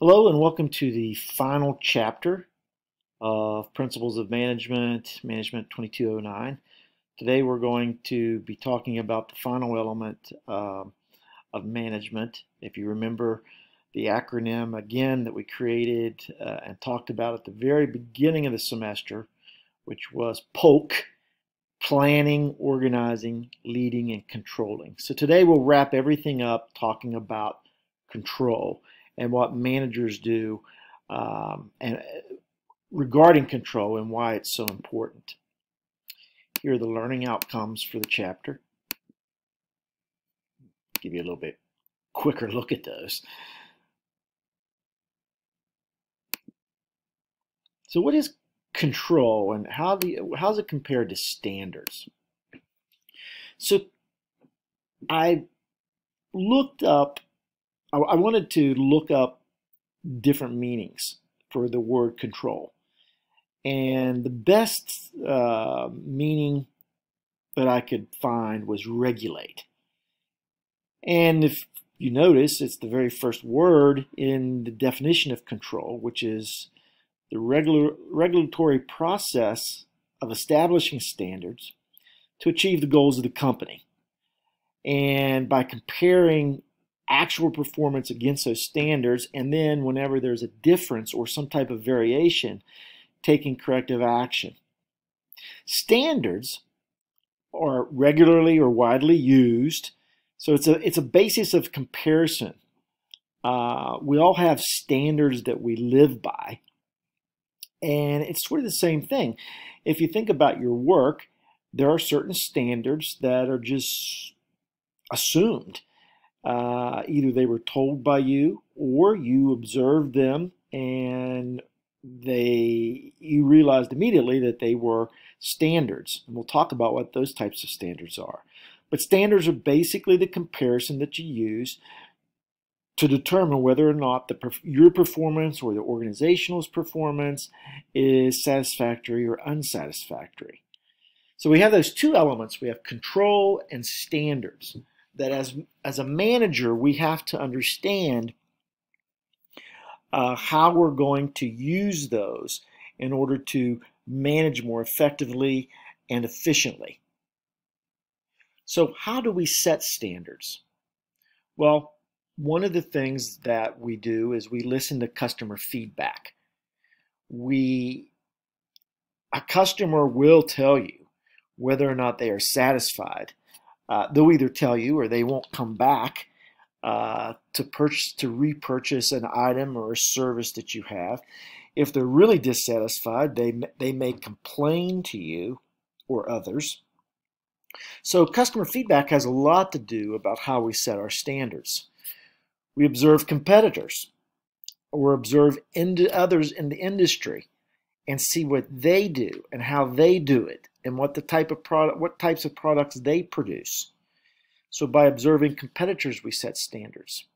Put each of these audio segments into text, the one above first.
Hello and welcome to the final chapter of Principles of Management, Management 2209. Today we're going to be talking about the final element uh, of management. If you remember the acronym again that we created uh, and talked about at the very beginning of the semester, which was POLC, Planning, Organizing, Leading, and Controlling. So today we'll wrap everything up talking about control and what managers do um, and uh, regarding control and why it's so important. Here are the learning outcomes for the chapter. Give you a little bit quicker look at those. So what is control and how the how's it compared to standards? So I looked up I, I wanted to look up different meanings for the word control. And the best uh, meaning that I could find was regulate. And if you notice, it's the very first word in the definition of control, which is the regular, regulatory process of establishing standards to achieve the goals of the company. And by comparing actual performance against those standards, and then whenever there's a difference or some type of variation, taking corrective action. Standards are regularly or widely used, so it's a it's a basis of comparison. Uh, we all have standards that we live by, and it's sort of the same thing. If you think about your work, there are certain standards that are just assumed uh, either they were told by you or you observed them and they you realized immediately that they were standards. And we'll talk about what those types of standards are. But standards are basically the comparison that you use to determine whether or not the, your performance or the organizational's performance is satisfactory or unsatisfactory. So we have those two elements. We have control and standards that as as a manager we have to understand uh, how we're going to use those in order to manage more effectively and efficiently. So how do we set standards? Well, one of the things that we do is we listen to customer feedback. We a customer will tell you whether or not they are satisfied uh, they'll either tell you or they won't come back uh, to purchase to repurchase an item or a service that you have. If they're really dissatisfied, they they may complain to you or others. So customer feedback has a lot to do about how we set our standards. We observe competitors or observe others in the industry and see what they do and how they do it and what the type of product what types of products they produce. So by observing competitors we set standards.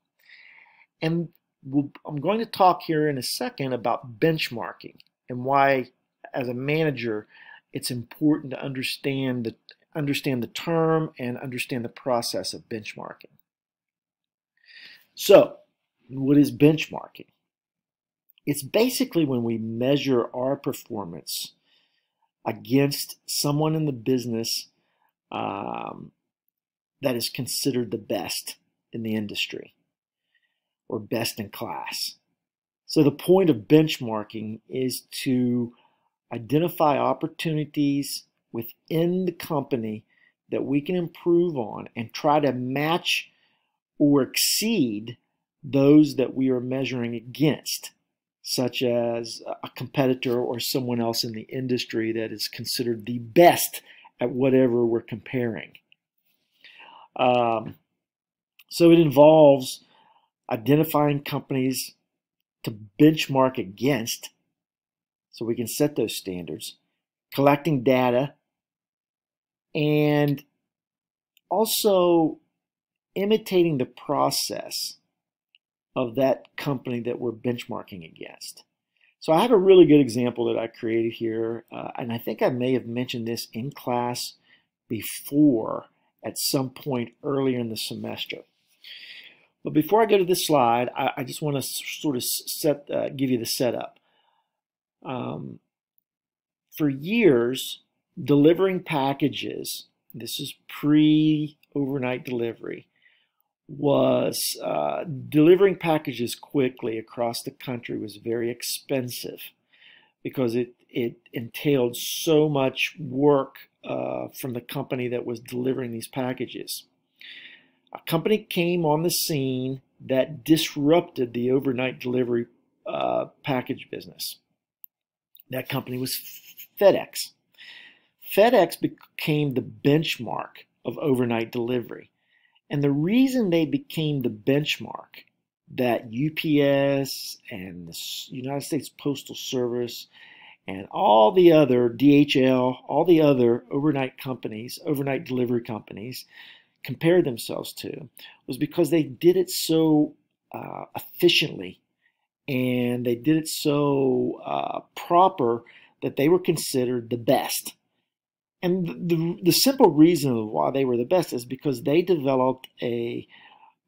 And we'll, I'm going to talk here in a second about benchmarking and why as a manager it's important to understand the understand the term and understand the process of benchmarking. So, what is benchmarking? It's basically when we measure our performance against someone in the business um, that is considered the best in the industry or best in class. So the point of benchmarking is to identify opportunities within the company that we can improve on and try to match or exceed those that we are measuring against such as a competitor or someone else in the industry that is considered the best at whatever we're comparing. Um, so it involves identifying companies to benchmark against so we can set those standards, collecting data, and also imitating the process of that company that we're benchmarking against. So I have a really good example that I created here, uh, and I think I may have mentioned this in class before at some point earlier in the semester. But before I go to this slide, I, I just want to sort of set, uh, give you the setup. Um, for years, delivering packages, this is pre-overnight delivery, was uh, delivering packages quickly across the country was very expensive because it, it entailed so much work uh, from the company that was delivering these packages. A company came on the scene that disrupted the overnight delivery uh, package business. That company was FedEx. FedEx became the benchmark of overnight delivery. And the reason they became the benchmark that UPS and the United States Postal Service and all the other DHL, all the other overnight companies, overnight delivery companies, compared themselves to was because they did it so uh, efficiently and they did it so uh, proper that they were considered the best. And the, the, simple reason why they were the best is because they developed a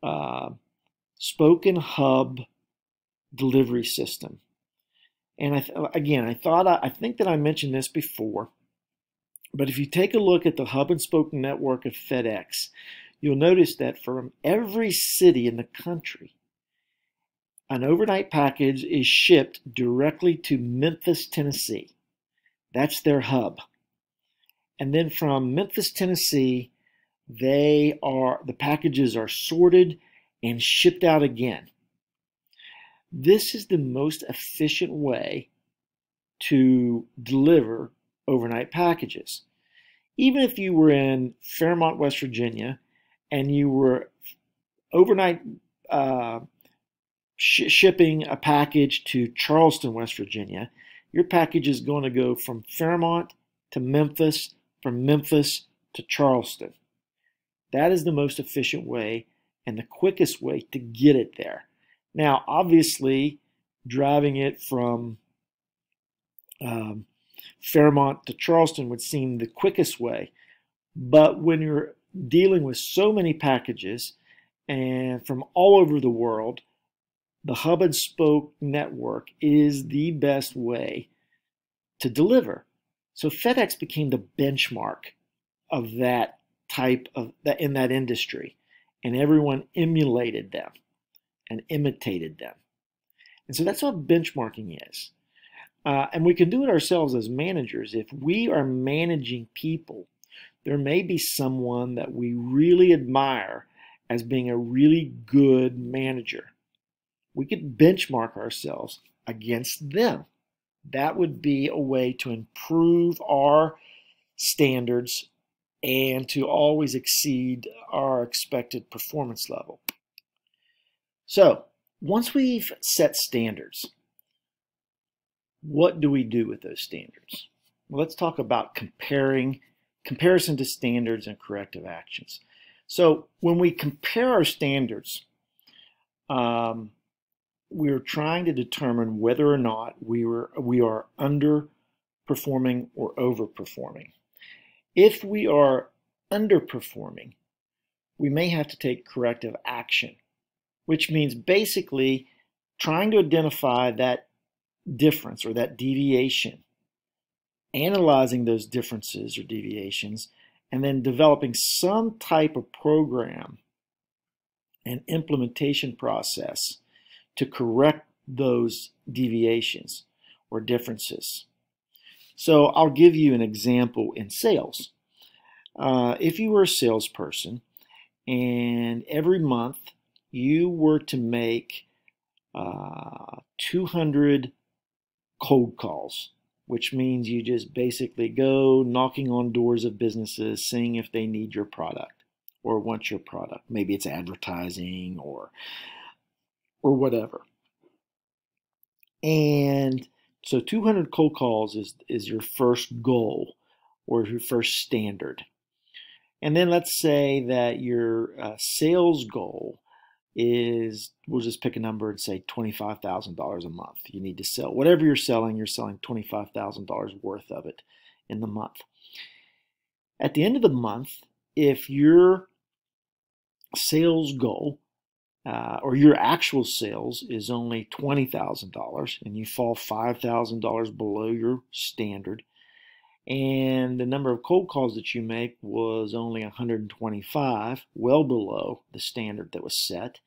uh, spoken hub delivery system. And I again, I thought I, I think that I mentioned this before, but if you take a look at the hub and spoke network of FedEx, you'll notice that from every city in the country, an overnight package is shipped directly to Memphis, Tennessee. That's their hub. And then from Memphis, Tennessee, they are the packages are sorted and shipped out again. This is the most efficient way to deliver overnight packages. Even if you were in Fairmont, West Virginia, and you were overnight uh, sh shipping a package to Charleston, West Virginia, your package is going to go from Fairmont to Memphis, from Memphis to Charleston. That is the most efficient way and the quickest way to get it there. Now, obviously, driving it from um, Fairmont to Charleston would seem the quickest way. But when you're dealing with so many packages and from all over the world, the hub and spoke network is the best way to deliver. So FedEx became the benchmark of that type of that in that industry and everyone emulated them and imitated them. And so that's what benchmarking is. Uh, and we can do it ourselves as managers. If we are managing people, there may be someone that we really admire as being a really good manager. We could benchmark ourselves against them. That would be a way to improve our standards and to always exceed our expected performance level. So once we've set standards, what do we do with those standards? Well, let's talk about comparing comparison to standards and corrective actions. So when we compare our standards, um, we're trying to determine whether or not we were we are underperforming or overperforming. If we are underperforming, we may have to take corrective action, which means basically trying to identify that difference or that deviation, analyzing those differences or deviations, and then developing some type of program and implementation process to correct those deviations or differences. So I'll give you an example in sales. Uh, if you were a salesperson and every month you were to make uh, 200 cold calls, which means you just basically go knocking on doors of businesses, seeing if they need your product or want your product. Maybe it's advertising or or whatever. And so 200 cold calls is, is your first goal or your first standard. And then let's say that your uh, sales goal is, we'll just pick a number and say $25,000 a month. You need to sell whatever you're selling, you're selling $25,000 worth of it in the month. At the end of the month, if your sales goal uh, or your actual sales is only $20,000 and you fall $5,000 below your standard, and the number of cold calls that you make was only 125, well below the standard that was set,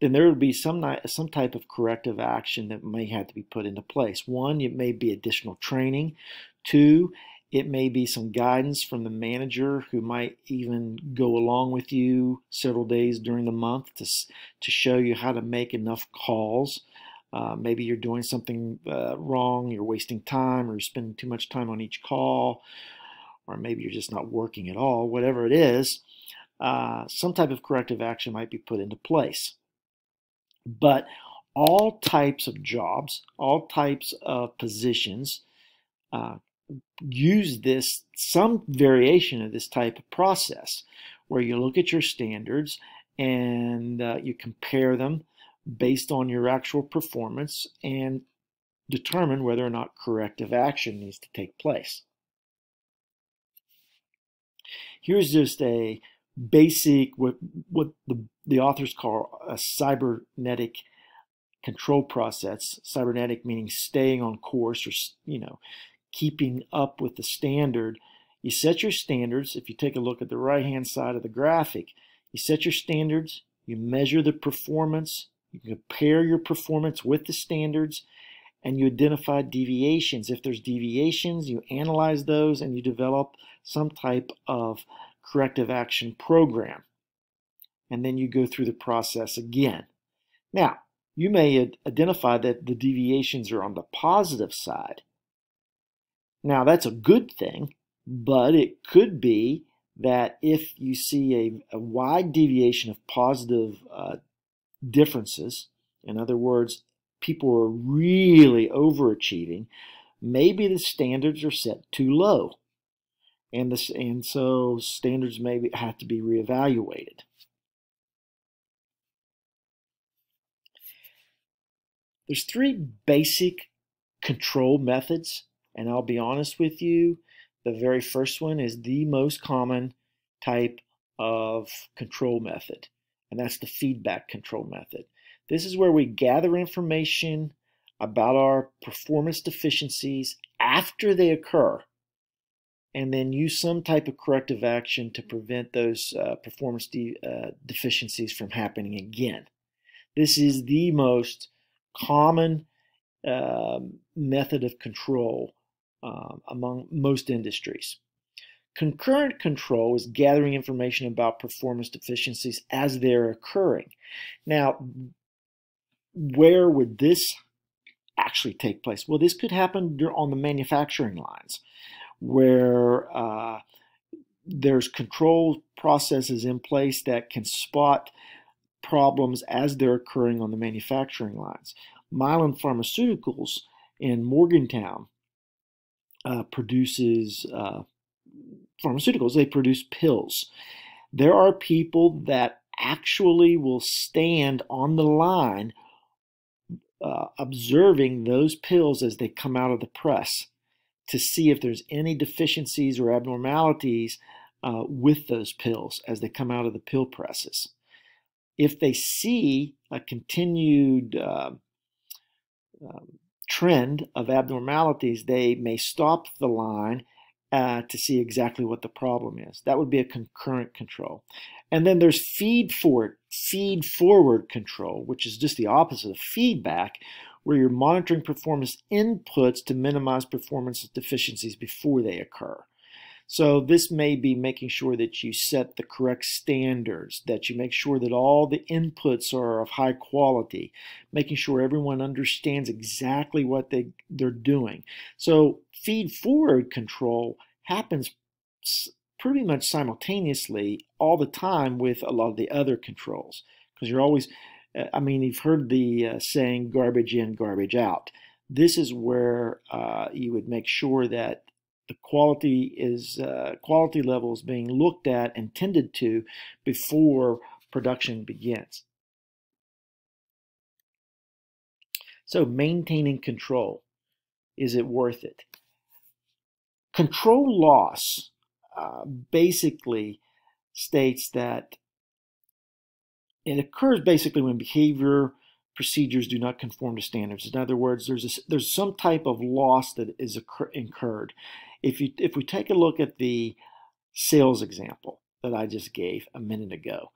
then there would be some some type of corrective action that may have to be put into place. One, it may be additional training. Two, it may be some guidance from the manager who might even go along with you several days during the month to, to show you how to make enough calls. Uh, maybe you're doing something uh, wrong, you're wasting time, or you're spending too much time on each call, or maybe you're just not working at all. Whatever it is, uh, some type of corrective action might be put into place. But all types of jobs, all types of positions uh, use this, some variation of this type of process where you look at your standards and uh, you compare them based on your actual performance and determine whether or not corrective action needs to take place. Here's just a basic, what, what the, the authors call a cybernetic control process. Cybernetic meaning staying on course or, you know, keeping up with the standard. You set your standards. If you take a look at the right hand side of the graphic, you set your standards, you measure the performance, you compare your performance with the standards, and you identify deviations. If there's deviations, you analyze those and you develop some type of corrective action program. And then you go through the process again. Now, you may identify that the deviations are on the positive side now, that's a good thing, but it could be that if you see a, a wide deviation of positive uh, differences, in other words, people are really overachieving, maybe the standards are set too low. And, this, and so standards may have to be reevaluated. There's three basic control methods and I'll be honest with you, the very first one is the most common type of control method, and that's the feedback control method. This is where we gather information about our performance deficiencies after they occur and then use some type of corrective action to prevent those uh, performance de uh, deficiencies from happening again. This is the most common uh, method of control um, among most industries. Concurrent control is gathering information about performance deficiencies as they're occurring. Now, where would this actually take place? Well, this could happen on the manufacturing lines where uh, there's control processes in place that can spot problems as they're occurring on the manufacturing lines. Mylan Pharmaceuticals in Morgantown uh, produces uh, pharmaceuticals, they produce pills. There are people that actually will stand on the line uh, observing those pills as they come out of the press to see if there's any deficiencies or abnormalities uh, with those pills as they come out of the pill presses. If they see a continued uh, um, trend of abnormalities, they may stop the line uh, to see exactly what the problem is. That would be a concurrent control. And then there's feed forward, feed forward control, which is just the opposite of feedback, where you're monitoring performance inputs to minimize performance deficiencies before they occur. So this may be making sure that you set the correct standards, that you make sure that all the inputs are of high quality, making sure everyone understands exactly what they, they're doing. So feed forward control happens pretty much simultaneously all the time with a lot of the other controls because you're always I mean, you've heard the uh, saying garbage in, garbage out. This is where uh, you would make sure that the quality is uh, quality levels being looked at and tended to before production begins. So maintaining control, is it worth it? Control loss uh, basically states that it occurs basically when behavior procedures do not conform to standards. In other words, there's a, there's some type of loss that is occur, incurred. If you if we take a look at the sales example that I just gave a minute ago,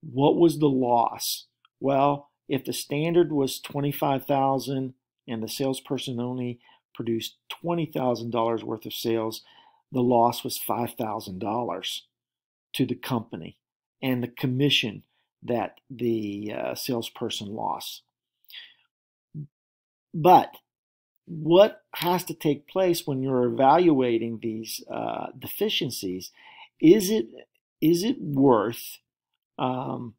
what was the loss? Well, if the standard was 25,000 and the salesperson only produced $20,000 worth of sales, the loss was $5,000 to the company and the commission that the uh, salesperson lost. But what has to take place when you're evaluating these uh, deficiencies? Is it is it worth um,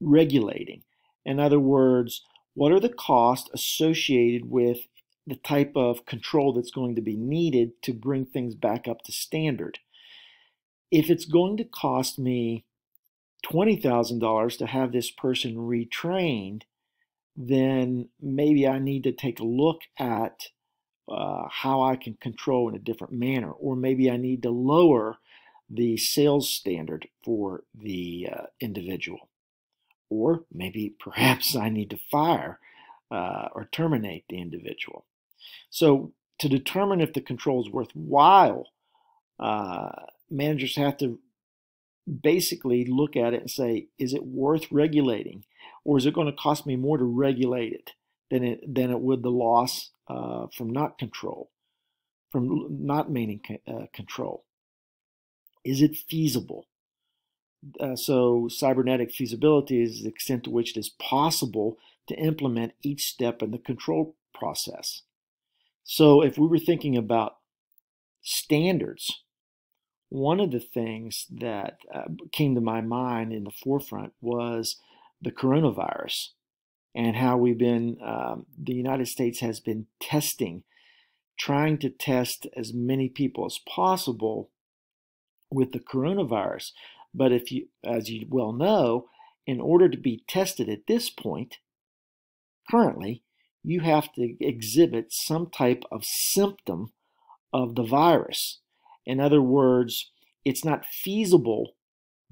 regulating? In other words, what are the costs associated with the type of control that's going to be needed to bring things back up to standard? If it's going to cost me $20,000 to have this person retrained, then maybe I need to take a look at uh, how I can control in a different manner, or maybe I need to lower the sales standard for the uh, individual, or maybe perhaps I need to fire uh, or terminate the individual. So, to determine if the control is worthwhile, uh, managers have to basically look at it and say, is it worth regulating? Or is it going to cost me more to regulate it than it, than it would the loss uh, from not control, from not maintaining uh, control? Is it feasible? Uh, so cybernetic feasibility is the extent to which it is possible to implement each step in the control process. So if we were thinking about standards, one of the things that uh, came to my mind in the forefront was the coronavirus and how we've been, um, the United States has been testing, trying to test as many people as possible with the coronavirus. But if you, as you well know, in order to be tested at this point, currently, you have to exhibit some type of symptom of the virus. In other words, it's not feasible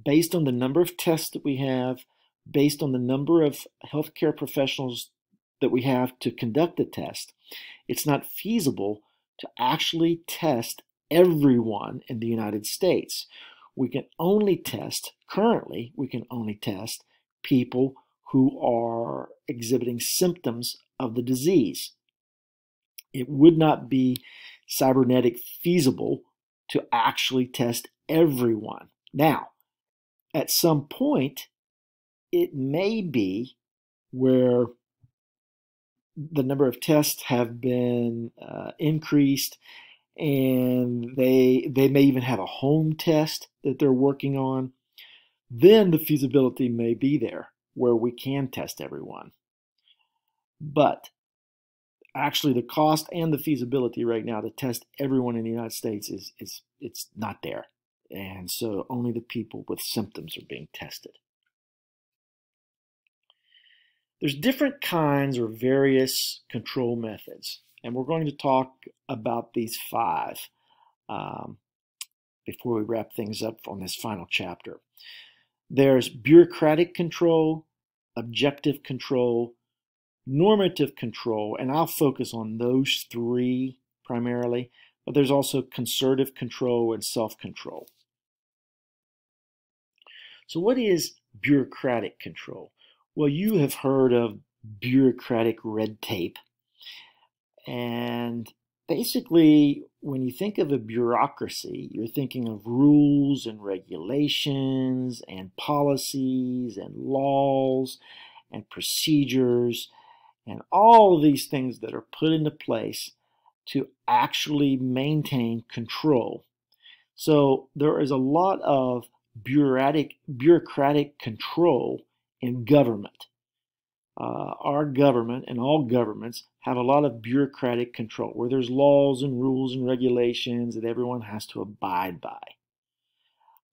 based on the number of tests that we have, based on the number of healthcare professionals that we have to conduct the test. It's not feasible to actually test everyone in the United States. We can only test, currently, we can only test people who are exhibiting symptoms of the disease. It would not be cybernetic feasible to actually test everyone. Now, at some point, it may be where the number of tests have been uh, increased and they they may even have a home test that they're working on then the feasibility may be there where we can test everyone but actually the cost and the feasibility right now to test everyone in the United States is is it's not there. And so only the people with symptoms are being tested. There's different kinds or various control methods, and we're going to talk about these five um, before we wrap things up on this final chapter. There's bureaucratic control, objective control, normative control, and I'll focus on those three primarily, but there's also concerted control and self-control. So what is bureaucratic control? Well, you have heard of bureaucratic red tape. And basically, when you think of a bureaucracy, you're thinking of rules and regulations and policies and laws and procedures and all of these things that are put into place to actually maintain control. So there is a lot of bureaucratic, bureaucratic control in government. Uh, our government and all governments have a lot of bureaucratic control where there's laws and rules and regulations that everyone has to abide by.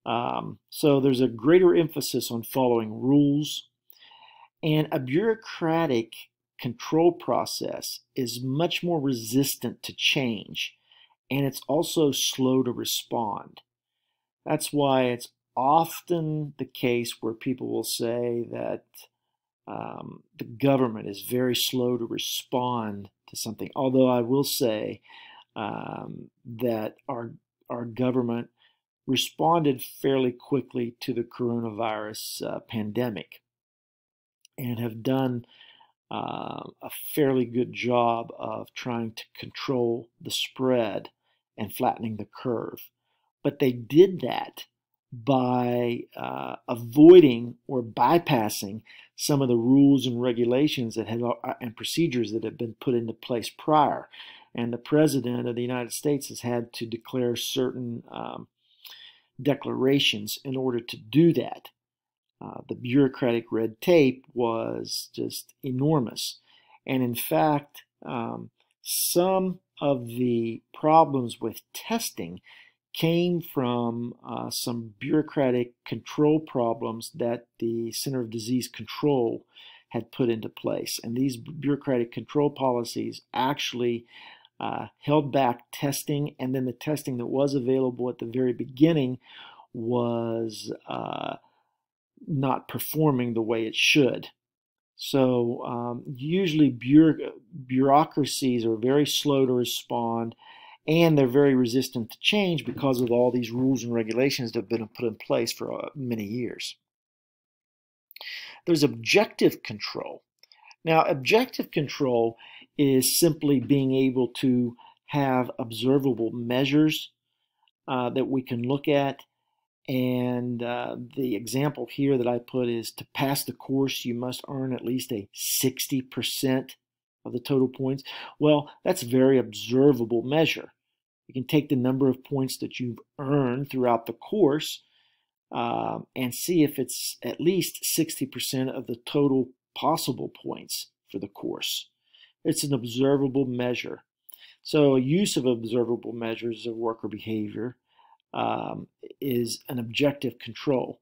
Um, so there's a greater emphasis on following rules and a bureaucratic control process is much more resistant to change and it's also slow to respond. That's why it's often the case where people will say that um, the government is very slow to respond to something. Although I will say um, that our our government responded fairly quickly to the coronavirus uh, pandemic and have done uh, a fairly good job of trying to control the spread and flattening the curve. But they did that by uh, avoiding or bypassing some of the rules and regulations that had uh, and procedures that had been put into place prior. And the president of the United States has had to declare certain um, declarations in order to do that. Uh, the bureaucratic red tape was just enormous. And in fact, um, some of the problems with testing came from uh, some bureaucratic control problems that the Center of Disease Control had put into place. And these bureaucratic control policies actually uh, held back testing, and then the testing that was available at the very beginning was uh, not performing the way it should. So um, usually bureaucracies are very slow to respond and they're very resistant to change because of all these rules and regulations that have been put in place for uh, many years. There's objective control. Now, objective control is simply being able to have observable measures uh, that we can look at and uh, the example here that I put is to pass the course, you must earn at least a 60% of the total points. Well, that's a very observable measure. You can take the number of points that you've earned throughout the course uh, and see if it's at least 60% of the total possible points for the course. It's an observable measure. So a use of observable measures of worker behavior um, is an objective control.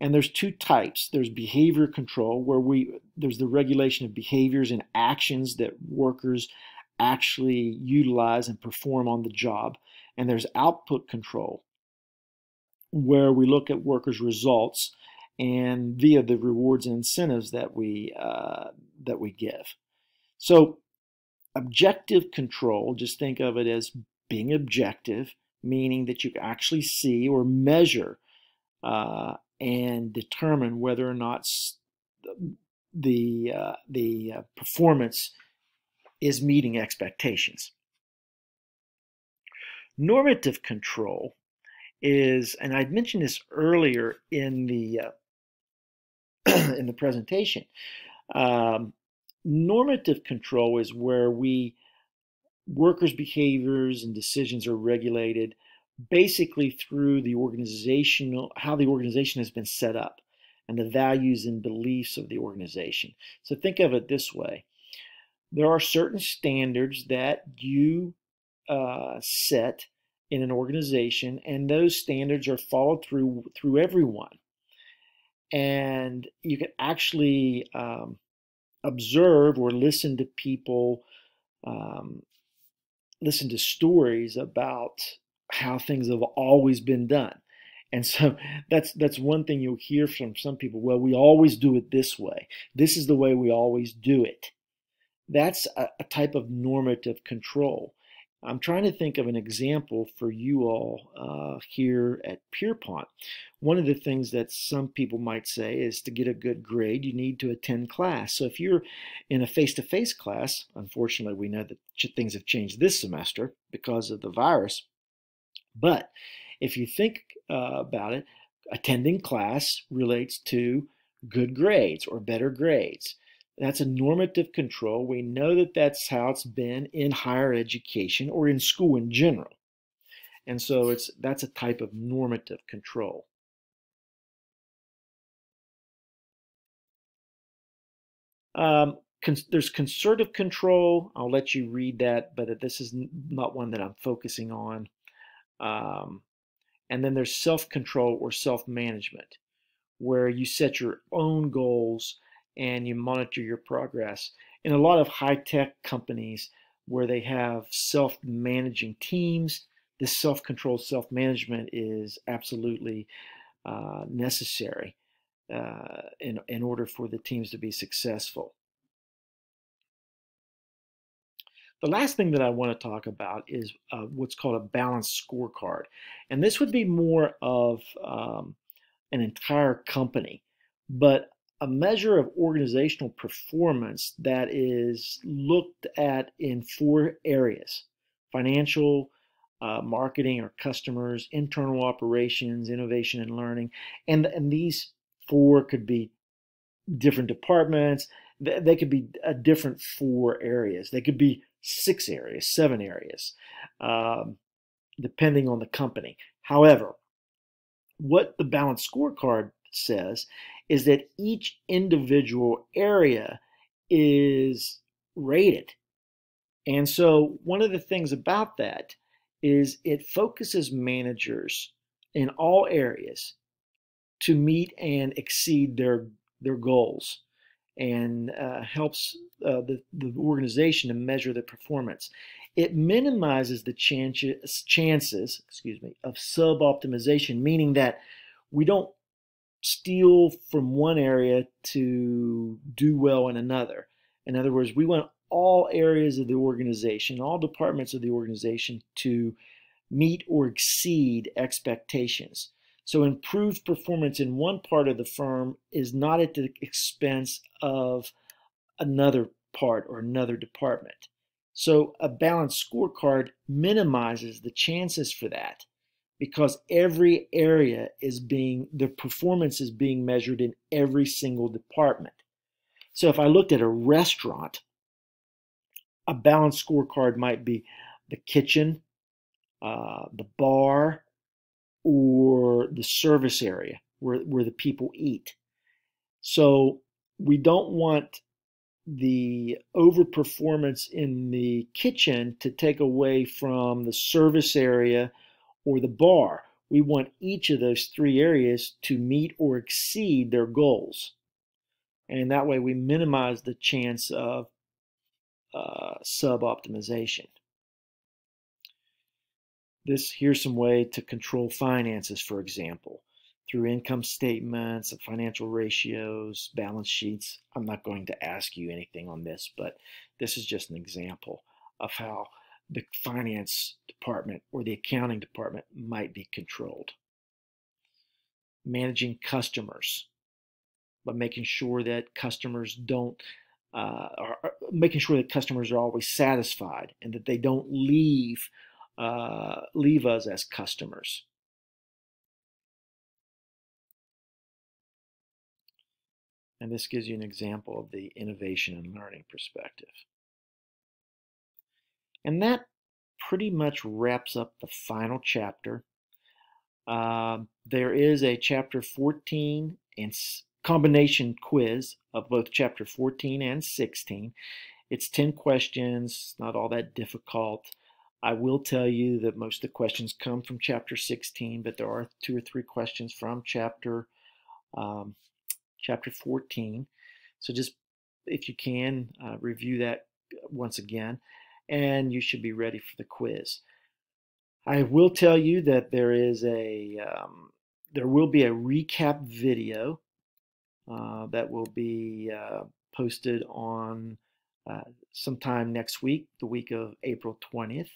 And there's two types. There's behavior control, where we there's the regulation of behaviors and actions that workers actually utilize and perform on the job. And there's output control, where we look at workers' results and via the rewards and incentives that we uh, that we give. So objective control, just think of it as being objective meaning that you actually see or measure uh, and determine whether or not the uh, the uh, performance is meeting expectations. Normative control is, and I'd mentioned this earlier in the uh, in the presentation. Um, normative control is where we workers' behaviors and decisions are regulated basically through the organizational, how the organization has been set up and the values and beliefs of the organization. So think of it this way. There are certain standards that you uh, set in an organization, and those standards are followed through through everyone. And you can actually um, observe or listen to people um, listen to stories about how things have always been done. And so that's that's one thing you'll hear from some people. Well, we always do it this way. This is the way we always do it. That's a, a type of normative control. I'm trying to think of an example for you all uh, here at Pierpont. One of the things that some people might say is to get a good grade, you need to attend class. So if you're in a face-to-face -face class, unfortunately we know that things have changed this semester because of the virus, but if you think uh, about it, attending class relates to good grades or better grades. That's a normative control. We know that that's how it's been in higher education or in school in general. And so it's that's a type of normative control. Um, cons there's concerted control. I'll let you read that, but this is not one that I'm focusing on. Um, and then there's self-control or self-management, where you set your own goals and you monitor your progress. In a lot of high tech companies where they have self managing teams, this self controlled self management is absolutely uh, necessary uh, in, in order for the teams to be successful. The last thing that I want to talk about is uh, what's called a balanced scorecard. And this would be more of um, an entire company, but a measure of organizational performance that is looked at in four areas financial, uh, marketing or customers, internal operations, innovation and learning. And, and these four could be different departments. They could be a different four areas. They could be six areas, seven areas, um, depending on the company. However, what the balanced scorecard says is that each individual area is rated. And so, one of the things about that is it focuses managers in all areas to meet and exceed their their goals and uh, helps uh, the, the organization to measure the performance. It minimizes the chances, chances excuse me, of sub-optimization, meaning that we don't steal from one area to do well in another. In other words, we want all areas of the organization, all departments of the organization to meet or exceed expectations. So improved performance in one part of the firm is not at the expense of another part or another department. So a balanced scorecard minimizes the chances for that because every area is being, the performance is being measured in every single department. So if I looked at a restaurant, a balanced scorecard might be the kitchen, uh, the bar, or the service area where, where the people eat. So we don't want the overperformance in the kitchen to take away from the service area or the bar. We want each of those three areas to meet or exceed their goals. And that way we minimize the chance of uh, sub-optimization. This here's some way to control finances, for example, through income statements, financial ratios, balance sheets. I'm not going to ask you anything on this, but this is just an example of how the finance department or the accounting department might be controlled. Managing customers, but making sure that customers don't uh, are, making sure that customers are always satisfied and that they don't leave uh, leave us as customers. And this gives you an example of the innovation and learning perspective. And that pretty much wraps up the final chapter. Uh, there is a chapter 14 and combination quiz of both chapter 14 and 16. It's 10 questions, not all that difficult. I will tell you that most of the questions come from chapter 16, but there are two or three questions from chapter um, chapter 14. So just if you can uh, review that once again, and you should be ready for the quiz. I will tell you that there is a um, there will be a recap video uh, that will be uh, posted on uh, sometime next week, the week of April 20th.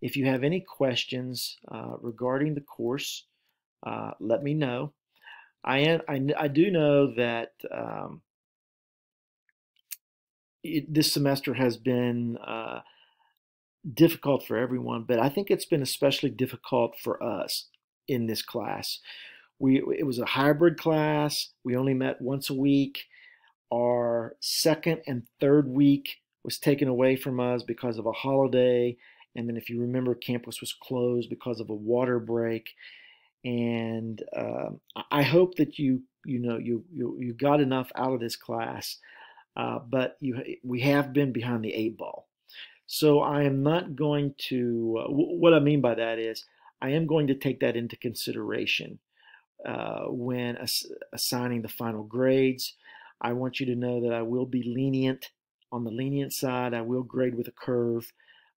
If you have any questions uh, regarding the course, uh, let me know. I, am, I, I do know that um, it, this semester has been uh, difficult for everyone, but I think it's been especially difficult for us in this class. We, it was a hybrid class. We only met once a week. Our second and third week was taken away from us because of a holiday and then, if you remember, campus was closed because of a water break. And uh, I hope that you you know you you, you got enough out of this class, uh, but you we have been behind the eight ball. So I am not going to. Uh, what I mean by that is I am going to take that into consideration uh, when ass assigning the final grades. I want you to know that I will be lenient on the lenient side. I will grade with a curve.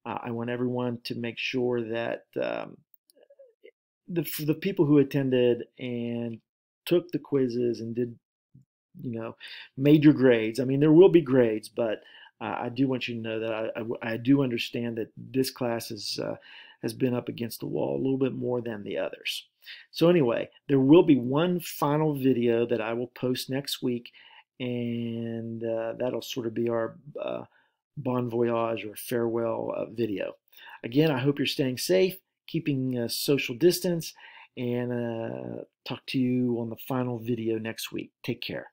Uh, I want everyone to make sure that um, the the people who attended and took the quizzes and did you know major grades. I mean, there will be grades, but uh, I do want you to know that I, I, I do understand that this class is uh, has been up against the wall a little bit more than the others. So anyway, there will be one final video that I will post next week, and uh, that'll sort of be our uh, bon voyage or farewell uh, video. Again, I hope you're staying safe, keeping uh, social distance, and talk to you on the final video next week. Take care.